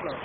floor.